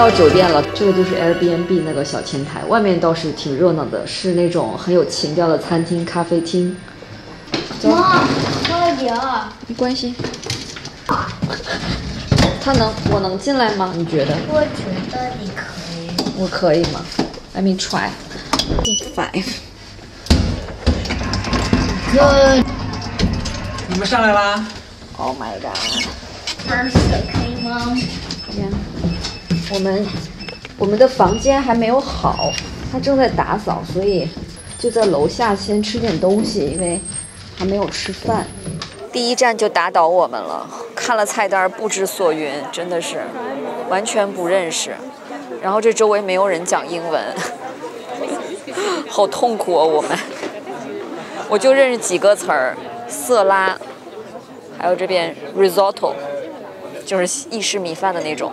到酒店了，这个就是 Airbnb 那个小前台，外面倒是挺热闹的，是那种很有情调的餐厅、咖啡厅。妈，快点！没关系。他能，我能进来吗？你觉得？我觉得你可以。我可以吗？Let me try. Five. Good. 你们上来啦！Oh my god. First, okay, mom. 天，我们我们的房间还没有好，他正在打扫，所以就在楼下先吃点东西，因为还没有吃饭。第一站就打倒我们了，看了菜单不知所云，真的是完全不认识。然后这周围没有人讲英文，好痛苦啊！我们，我就认识几个词儿，色拉，还有这边 risotto。就是意式米饭的那种。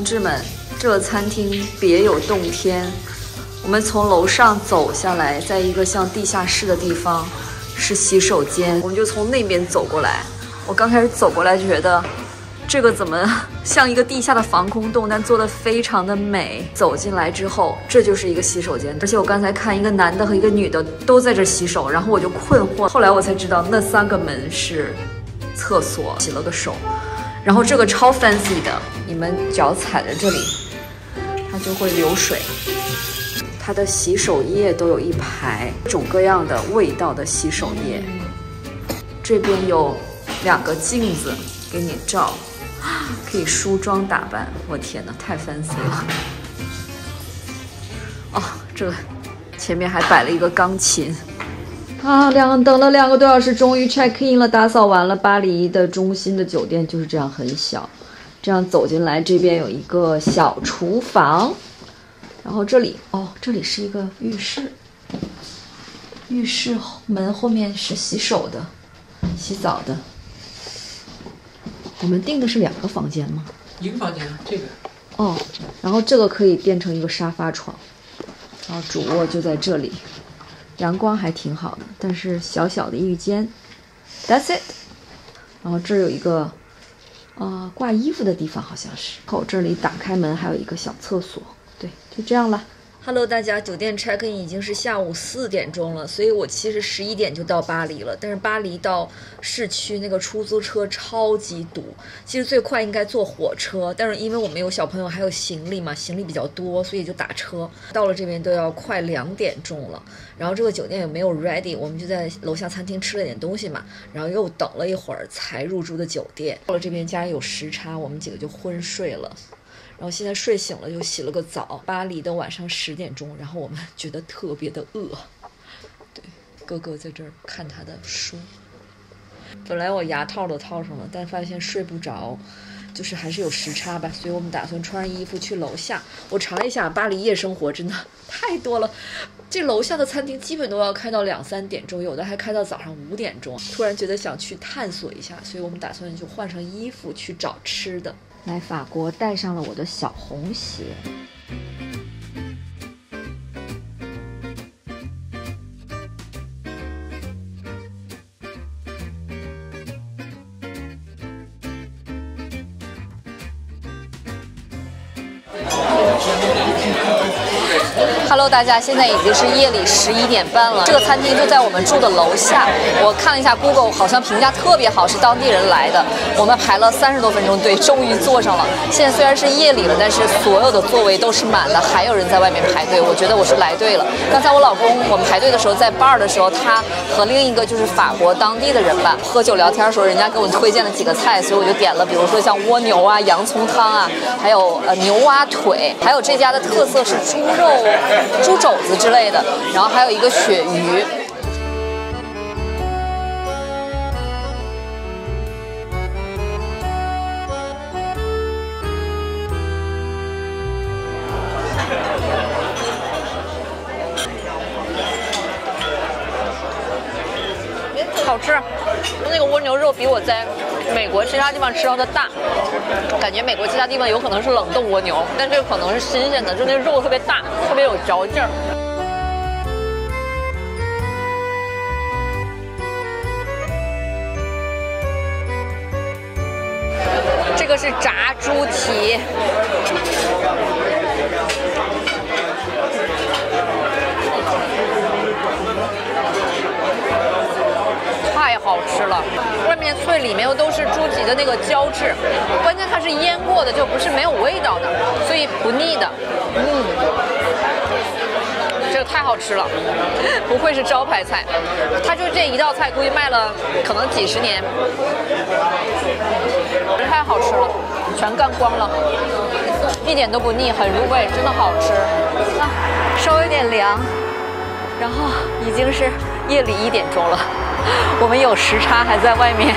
同志们，这餐厅别有洞天。我们从楼上走下来，在一个像地下室的地方是洗手间，我们就从那边走过来。我刚开始走过来就觉得，这个怎么像一个地下的防空洞，但做的非常的美。走进来之后，这就是一个洗手间，而且我刚才看一个男的和一个女的都在这洗手，然后我就困惑，后来我才知道那三个门是厕所，洗了个手。然后这个超 fancy 的，你们脚踩在这里，它就会流水。它的洗手液都有一排，各种各样的味道的洗手液。这边有。两个镜子给你照，可以梳妆打扮。我天哪，太 fancy 了！哦，这前面还摆了一个钢琴。啊，两等了两个多小时，终于 check in 了，打扫完了。巴黎的中心的酒店就是这样，很小。这样走进来，这边有一个小厨房，然后这里哦，这里是一个浴室。浴室门后面是洗手的、洗澡的。我们订的是两个房间吗？一个房间啊，这个。哦，然后这个可以变成一个沙发床，然后主卧就在这里，阳光还挺好的，但是小小的浴间，That's it。然后这儿有一个，啊、呃，挂衣服的地方好像是。后这里打开门还有一个小厕所，对，就这样了。Hello，大家，酒店 check in 已经是下午四点钟了，所以我其实十一点就到巴黎了。但是巴黎到市区那个出租车超级堵，其实最快应该坐火车，但是因为我们有小朋友还有行李嘛，行李比较多，所以就打车。到了这边都要快两点钟了，然后这个酒店也没有 ready，我们就在楼下餐厅吃了点东西嘛，然后又等了一会儿才入住的酒店。到了这边家里有时差，我们几个就昏睡了。然后现在睡醒了，又洗了个澡。巴黎的晚上十点钟，然后我们 觉得特别的饿。对，哥哥在这儿看他的书。本来我牙套都套上了，但发现睡不着，就是还是有时差吧。所以我们打算穿上衣服去楼下。我查了一下，巴黎夜生活真的 太多了，这楼下的餐厅基本都要开到两三点钟，有的还开到早上五点钟。突然觉得想去探索一下，所以我们打算就换上衣服去找吃的。来法国，带上了我的小红鞋。Hello，大家，现在已经是夜里十一点半了。这个餐厅就在我们住的楼下。我看了一下 Google，好像评价特别好，是当地人来的。我们排了三十多分钟队，终于坐上了。现在虽然是夜里了，但是所有的座位都是满的，还有人在外面排队。我觉得我是来对了。刚才我老公我们排队的时候，在 bar 的时候，他和另一个就是法国当地的人吧，喝酒聊天的时候，人家给我推荐了几个菜，所以我就点了，比如说像蜗牛啊、洋葱汤啊，还有呃牛蛙腿，还有这家的特色是猪肉。猪肘子之类的，然后还有一个鳕鱼。好吃。那个蜗牛肉比我在美国其他地方吃到的大，感觉美国其他地方有可能是冷冻蜗牛，但这个可能是新鲜的，就那肉特别大，特别有嚼劲儿。这个是炸猪蹄，太好吃了，外面脆，里面又都是猪蹄的那个胶质，关键它是腌过的，就不是没有味道的，所以不腻的。嗯，这个太好吃了，不愧是招牌菜。它就这一道菜，估计卖了可能几十年，太好吃了，全干光了，一点都不腻，很入味，真的好吃。啊，稍微有点凉，然后已经是夜里一点钟了，我们有时差，还在外面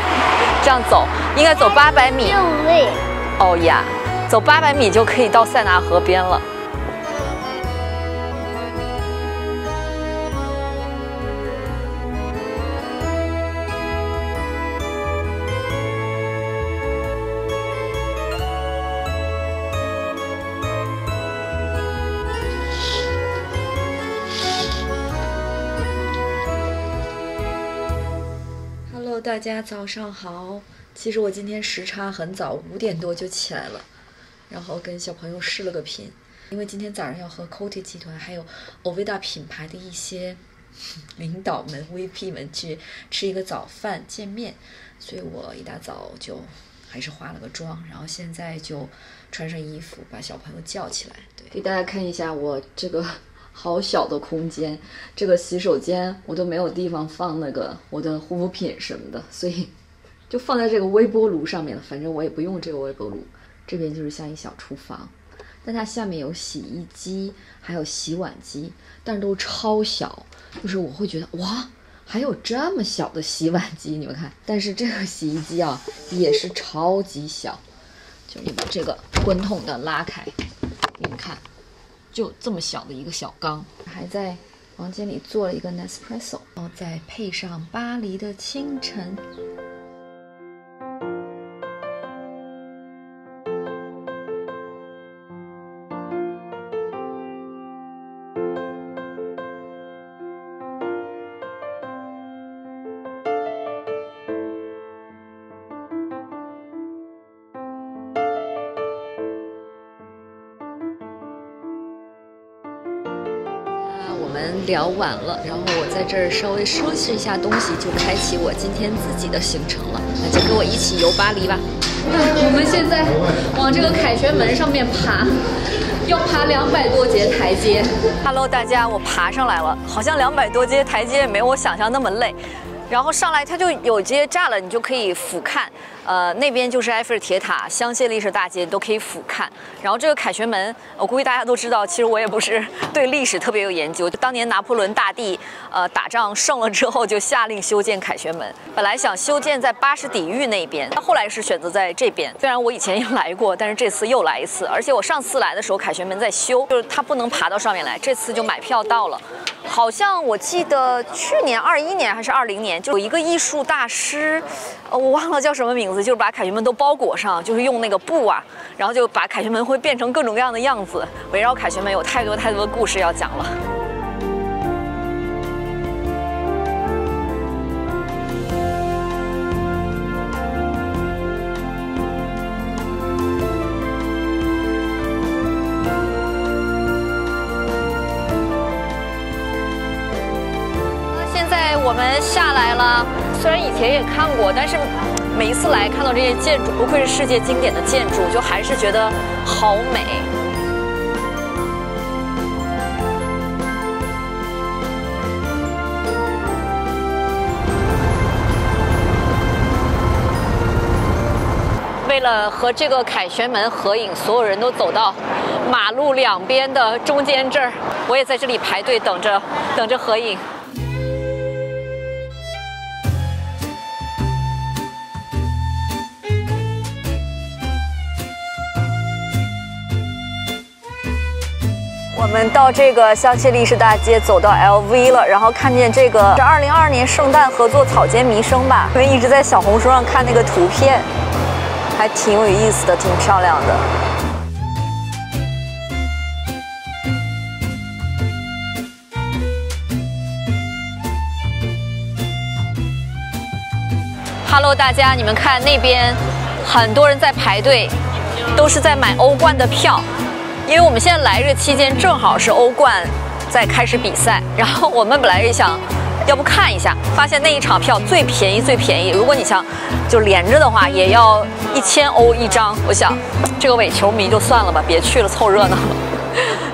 这样走，应该走八百米。哦呀，走八百米就可以到塞纳河边了。大家早上好。其实我今天时差很早，五点多就起来了，然后跟小朋友视了个频。因为今天早上要和 Coty 集团还有 Ovida 品牌的一些 领导们、VP 们去吃一个早饭见面，所以我一大早就还是化了个妆，然后现在就穿上衣服把小朋友叫起来。对，给大家看一下我这个好小的空间，这个洗手间我都没有地方放那个我的护肤品什么的，所以就放在这个微波炉上面了。反正我也不用这个微波炉，这边就是像一小厨房，但它下面有洗衣机，还有洗碗机，但是都超小，就是我会觉得哇。还有这么小的洗碗机，你们看，但是这个洗衣机啊也是超级小，就你把这个滚筒的拉开，给你们看，就这么小的一个小缸，还在房间里做了一个 Nespresso，然后再配上巴黎的清晨。聊完了，然后我在这儿稍微收拾一下东西，就开启我今天自己的行程了。那就跟我一起游巴黎吧。我们现在往这个凯旋门上面爬，要爬两百多节台阶。Hello，大家，我爬上来了，好像两百多阶台阶也没有我想象那么累。然后上来它就有阶栅了，你就可以俯瞰，呃，那边就是埃菲尔铁塔、香榭丽舍大街都可以俯瞰。然后这个凯旋门，我估计大家都知道，其实我也不是对历史特别有研究。当年拿破仑大帝，呃，打仗胜了之后就下令修建凯旋门，本来想修建在巴士底狱那边，他后来是选择在这边。虽然我以前也来过，但是这次又来一次，而且我上次来的时候凯旋门在修，就是它不能爬到上面来，这次就买票到了。好像我记得去年二一年还是二零年，就有一个艺术大师，我忘了叫什么名字，就是把凯旋门都包裹上，就是用那个布啊，然后就把凯旋门会变成各种各样的样子。围绕凯旋门有太多太多的故事要讲了。现在我们下来了，前也看过，但是每一次来看到这些建筑，不愧是世界经典的建筑，就还是觉得好美。为了和这个凯旋门合影，所有人都走到马路两边的中间这儿，我也在这里排队等着，等着合影。我们到这个香榭丽舍大街，走到 LV 了，然后看见这个是二零二二年圣诞合作草间弥生吧？因为一直在小红书上看那个图片，还挺有意思的，挺漂亮的。Hello，大家，你们看那边很多人在排队，都是在买欧冠的票，因为我们现在来这期间正好是欧冠在开始比赛，然后我们本来也想，要不看一下，发现那一场票最便宜最便宜，如果你想就连着的话，也要一千欧一张。我想这个伪球迷就算了吧，别去了，凑热闹。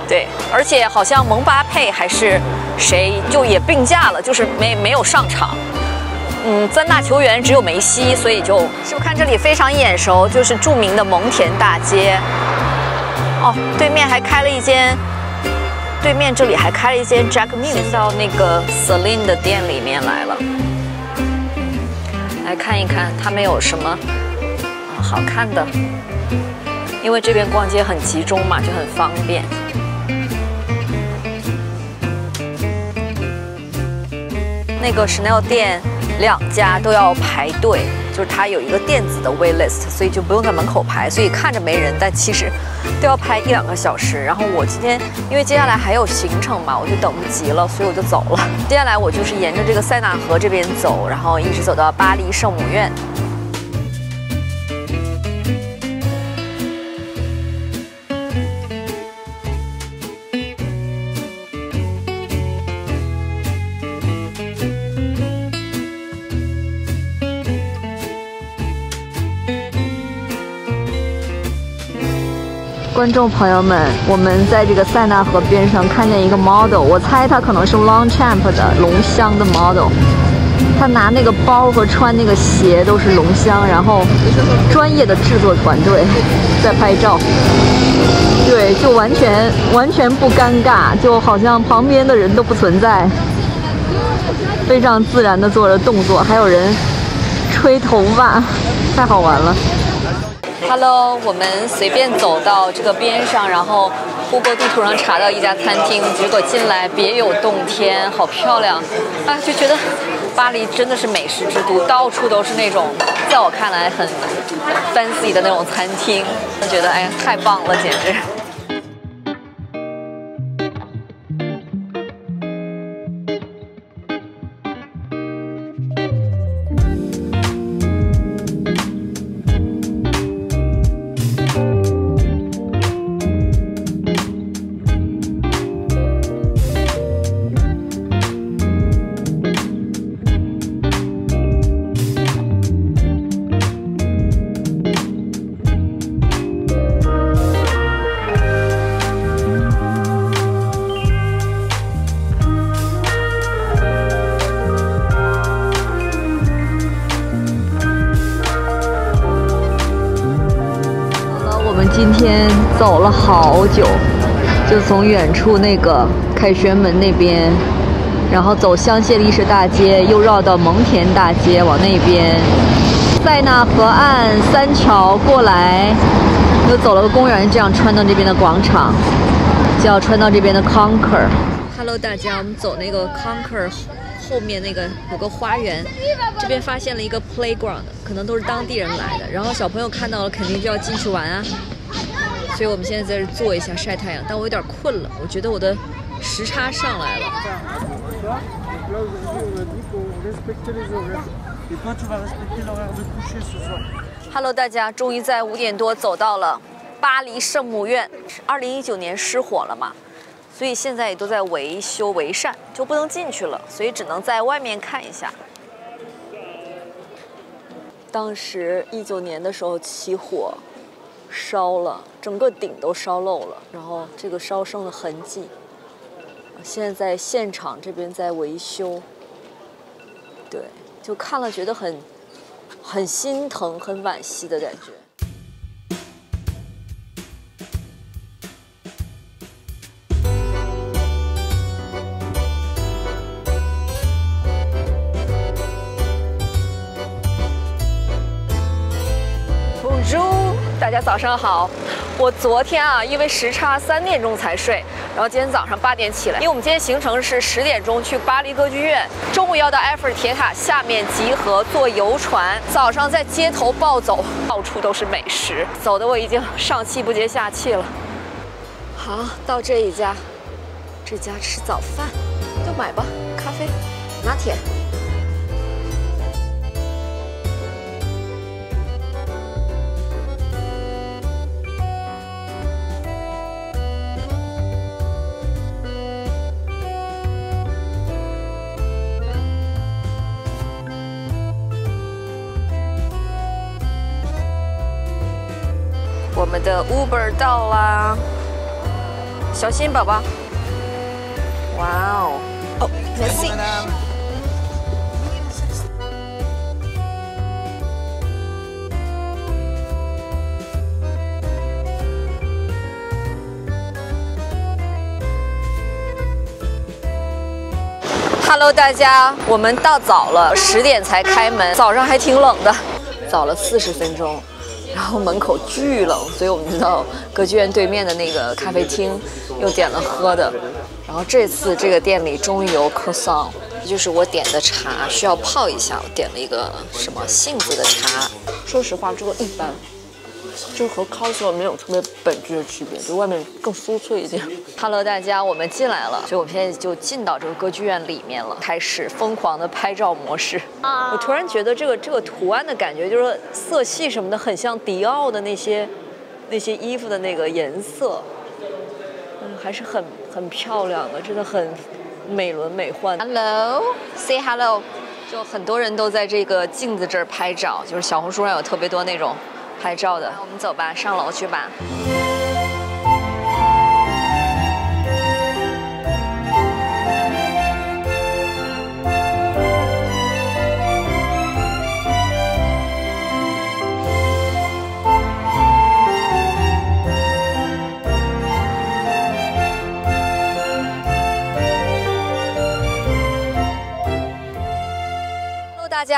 对，而且好像蒙巴佩还是谁就也病假了，就是没没有上场。嗯，三大球员只有梅西，所以就是不是看这里非常眼熟，就是著名的蒙田大街。哦，对面还开了一间，对面这里还开了一间 Jack m u s 到那个 Celine 的店里面来了，来看一看他们有什么好看的，因为这边逛街很集中嘛，就很方便。那个 Chanel 店。两家都要排队，就是它有一个电子的 wait list，所以就不用在门口排，所以看着没人，但其实都要排一两个小时。然后我今天因为接下来还有行程嘛，我就等不及了，所以我就走了。接下来我就是沿着这个塞纳河这边走，然后一直走到巴黎圣母院。观众朋友们，我们在这个塞纳河边上看见一个 model，我猜他可能是 Longchamp 的龙香的 model。他拿那个包和穿那个鞋都是龙香，然后专业的制作团队在拍照。对，就完全完全不尴尬，就好像旁边的人都不存在，非常自然的做着动作，还有人吹头发，太好玩了。Hello，我们随便走到这个边上，然后通过地图上查到一家餐厅，结果进来别有洞天，好漂亮啊！就觉得巴黎真的是美食之都，到处都是那种在我看来很 fancy 的那种餐厅，就觉得哎呀太棒了，简直。就从远处那个凯旋门那边，然后走香榭丽舍大街，又绕到蒙田大街往那边，塞纳河岸三桥过来，又走了个公园，这样穿到这边的广场，就要穿到这边的 Conquer。Hello，大家，我们走那个 Conquer 后面那个有个花园，这边发现了一个 playground，可能都是当地人来的，然后小朋友看到了肯定就要进去玩啊。所以我们现在在这坐一下晒太阳，但我有点困了，我觉得我的时差上来了。Hello，大家，终于在五点多走到了巴黎圣母院。二零一九年失火了嘛，所以现在也都在维修维缮，就不能进去了，所以只能在外面看一下。当时一九年的时候起火。烧了，整个顶都烧漏了，然后这个烧剩的痕迹，现在在现场这边在维修。对，就看了觉得很很心疼、很惋惜的感觉。早上好，我昨天啊，因为时差三点钟才睡，然后今天早上八点起来，因为我们今天行程是十点钟去巴黎歌剧院，中午要到埃菲尔铁塔下面集合坐游船，早上在街头暴走，到处都是美食，走的我已经上气不接下气了。好，到这一家，这家吃早饭，就买吧，咖啡，拿铁。们的 Uber 到啦，小心宝宝。哇哦，哦，Merci。Hello，大家，我们到早了，十点才开门，早上还挺冷的，早了四十分钟，然后门口巨冷，所以我们就到歌剧院对面的那个咖啡厅又点了喝的，然后这次这个店里终于有 cos 这就是我点的茶，需要泡一下，我点了一个什么杏子的茶，说实话这个一般。就和 Costco 没有特别本质的区别，就外面更酥脆一点。Hello，大家，我们进来了，所以我们现在就进到这个歌剧院里面了，开始疯狂的拍照模式。啊我突然觉得这个这个图案的感觉，就是色系什么的，很像迪奥的那些那些衣服的那个颜色，嗯，还是很很漂亮的，真的很美轮美奂。Hello，say hello。就很多人都在这个镜子这儿拍照，就是小红书上有特别多那种。拍照的，我们走吧，上楼去吧。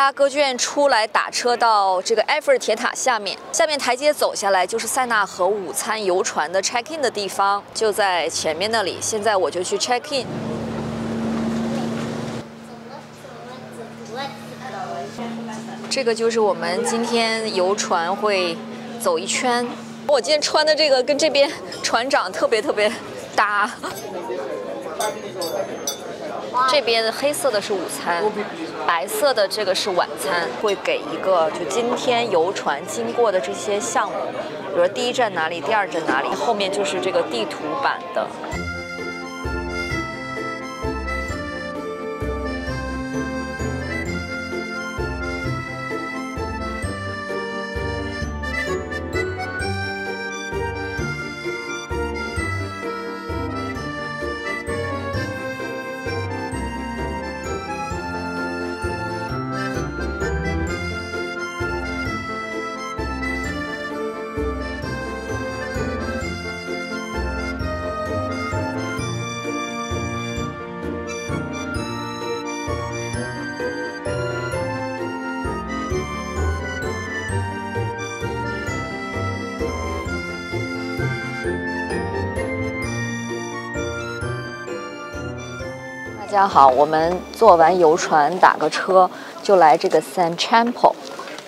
家歌剧院出来打车到这个埃菲尔铁塔下面，下面台阶走下来就是塞纳河午餐游船的 check in 的地方，就在前面那里。现在我就去 check in。这个就是我们今天游船会走一圈。我今天穿的这个跟这边船长特别特别搭。这边黑色的是午餐，白色的这个是晚餐，会给一个就今天游船经过的这些项目，比如说第一站哪里，第二站哪里，后面就是这个地图版的。大家好，我们坐完游船打个车就来这个 sanchampel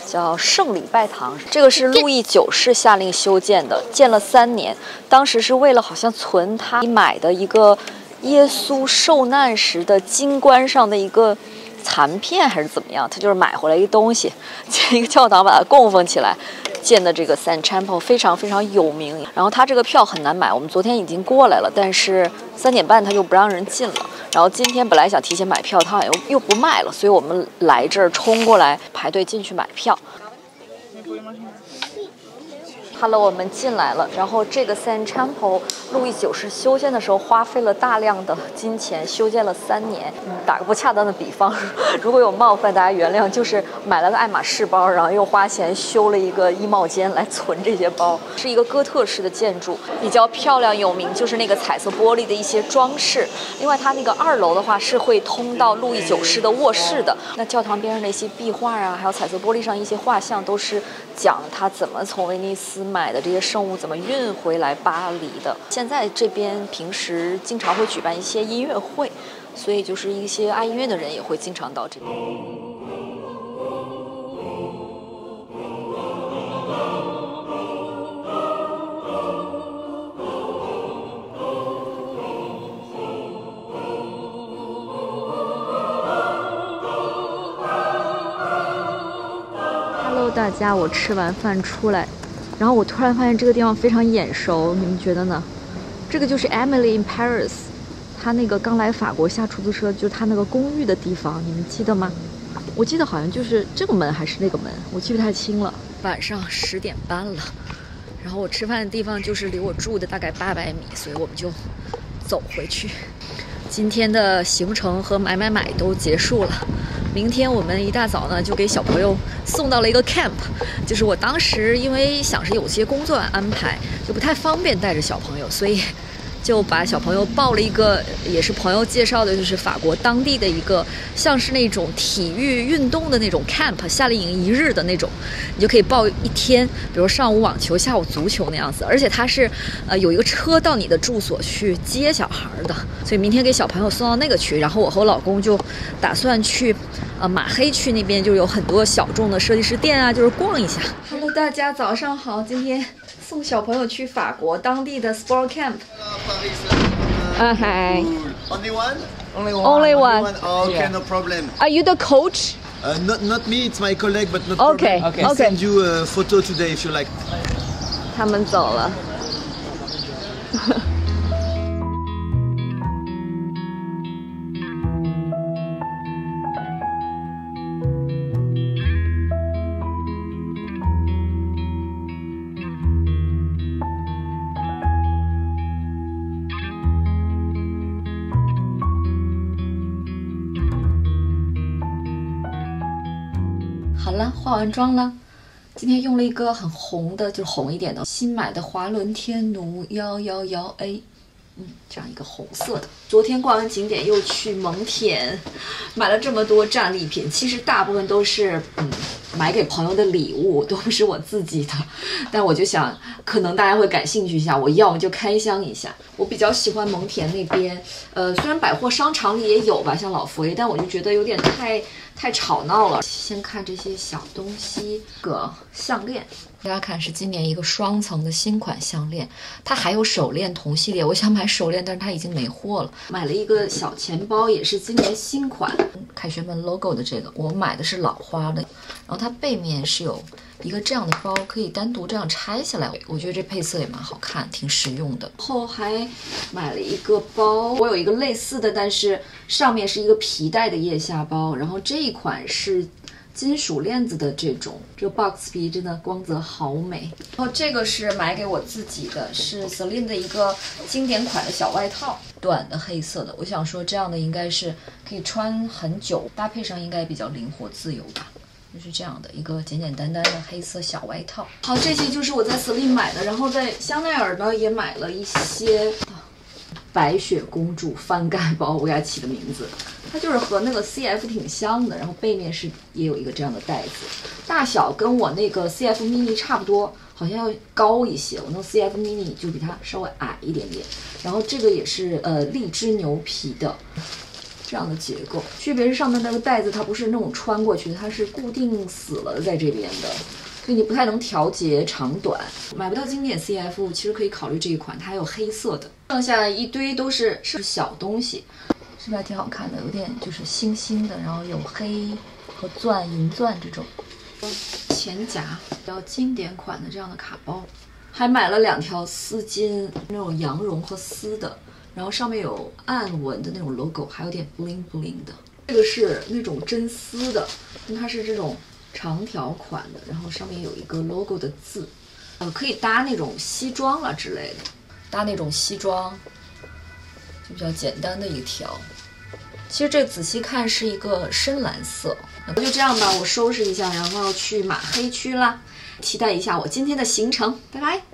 叫圣礼拜堂。这个是路易九世下令修建的，建了三年，当时是为了好像存他买的一个耶稣受难时的金冠上的一个残片还是怎么样，他就是买回来一东西，建 一个教堂把它供奉起来。建的这个 San Chapel 非常非常有名，然后它这个票很难买，我们昨天已经过来了，但是三点半他就不让人进了。然后今天本来想提前买票，他好像又又不卖了，所以我们来这儿冲过来排队进去买票。Hello，我们进来了。然后这个 San Chapel，路易九世修建的时候花费了大量的金钱，修建了三年。打个不恰当的比方，如果有冒犯，大家原谅，就是买了个爱马仕包，然后又花钱修了一个衣帽间来存这些包。是一个哥特式的建筑，比较漂亮有名，就是那个彩色玻璃的一些装饰。另外，它那个二楼的话是会通到路易九世的卧室的。那教堂边上的一些壁画啊，还有彩色玻璃上一些画像，都是讲他怎么从威尼斯。买的这些圣物怎么运回来巴黎的。现在这边平时经常会举办一些音乐会，所以就是一些爱音乐的人也会经常到这边。大家，我吃完饭出来，然后我突然发现这个地方非常眼熟，你们觉得呢？这个就是 Emily in Paris，她那个刚来法国下出租车，就是她那个公寓的地方，你们记得吗？我记得好像就是这个门还是那个门，我记不太清了。晚上十点半了，然后我吃饭的地方就是离我住的大概八百米，所以我们就走回去。今天的行程和买买买都结束了，明天我们一大早呢就给小朋友送到了一个 camp，就是我当时因为想是有些工作安排，就不太方便带着小朋友，所以就把小朋友报了一个，也是朋友介绍的，就是法国当地的一个像是那种体育运动的那种 camp，夏令营一日的那种，你就可以报一天，比如上午网球，下午足球那样子，而且它是呃有一个车到你的住所去接小孩的，所以明天给小朋友送到那个去，然后我和我老公就打算去呃马黑区那边就有很多小众的设计师店啊，就是逛一下。Hello，大家早上好，今天送小朋友去法国当地的 sport camp。啊嗨 Only one? Only Only one. Oh, okay, Yeah. no problem. ，Are you the coach？ Uh, not not me, it's my colleague, but no Okay, problem. okay. I'll okay. send you a photo today if you like. 他们走了。 好了，化完妆了。今天用了一个很红的，就是红一点的，新买的华伦天奴幺幺幺 A，嗯，这样一个红色的。昨天逛完景点又去蒙恬，买了这么多战利品，其实大部分都是嗯买给朋友的礼物，都不是我自己的。但我就想，可能大家会感兴趣一下，我要么就开箱一下。我比较喜欢蒙恬那边，呃，虽然百货商场里也有吧，像老佛爷，但我就觉得有点太太吵闹了。先看这些小东西，个项链，大家看是今年一个双层的新款项链，它还有手链同系列。我想买手链，但是它已经没货了。买了一个小钱包，也是今年新款，凯旋门 logo 的这个，我买的是老花的，然后它背面是有一个这样的包，可以单独这样拆下来，我觉得这配色也蛮好看，挺实用的。后还买了一个包，我有一个类似的，但是上面是一个皮带的腋下包，然后这一款是。金属链子的这种，这个 box 皮真的光泽好美。然后这个是买给我自己的，是 Celine 的一个经典款的小外套，短的黑色的。我想说这样的应该是可以穿很久，搭配上应该比较灵活自由吧。就是这样的一个简简单单的黑色小外套。好，这些就是我在 Celine 买的，然后在香奈儿呢也买了一些。白雪公主翻盖包，我给它起的名字，它就是和那个 CF 挺像的，然后背面是也有一个这样的袋子，大小跟我那个 CF mini 差不多，好像要高一些，我那 CF mini 就比它稍微矮一点点。然后这个也是呃荔枝牛皮的这样的结构，区别是上面那个带子它不是那种穿过去的，它是固定死了在这边的。所以你不太能调节长短，买不到经典 CF，其实可以考虑这一款，它还有黑色的。剩下一堆都是是小东西，是不是还挺好看的？有点就是星星的，然后有黑和钻、银钻这种。钱夹，比较经典款的这样的卡包，还买了两条丝巾，那种羊绒和丝的，然后上面有暗纹的那种 logo，还有点 bling bling 的。这个是那种真丝的，它是这种。长条款的，然后上面有一个 logo 的字，呃，可以搭那种西装啊之类的，搭那种西装就比较简单的一条。其实这仔细看是一个深蓝色，那就这样吧，我收拾一下，然后去马黑区啦，期待一下我今天的行程，拜拜。